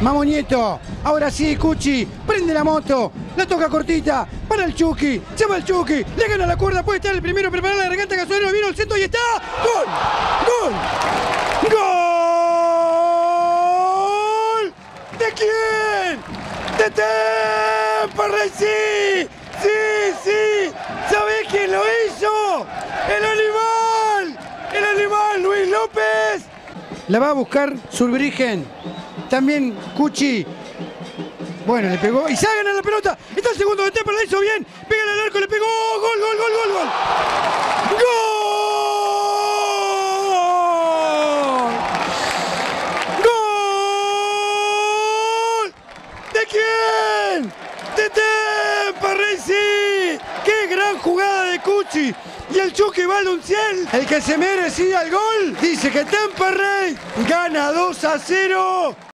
Mamo Nieto, ahora sí, Cuchi, prende la moto, la toca cortita, para el Chucky, llama al Chucky, le gana la cuerda, puede estar el primero, preparar la regata, gasolina, vino el centro y está. ¡Gol! ¡Gol! ¡Gol! ¿De quién? ¡De Temperley! ¡Sí! ¡Sí, sí! ¿Sabés quién lo hizo? ¡El animal! ¡El animal, Luis López! La va a buscar Surbrigen. También Cuchi. Bueno, le pegó y se ha ganado la pelota. Está el segundo de Temper, la hizo bien. Pega al arco, le pegó. Gol, gol, gol, gol, gol. ¡Gol! ¡Gol! ¿De quién? ¡De Temperley, sí! ¡Qué gran jugada de Cuchi! Y el Chucky Balunciel, el que se merecía el gol, dice que Temperley gana 2 a 0.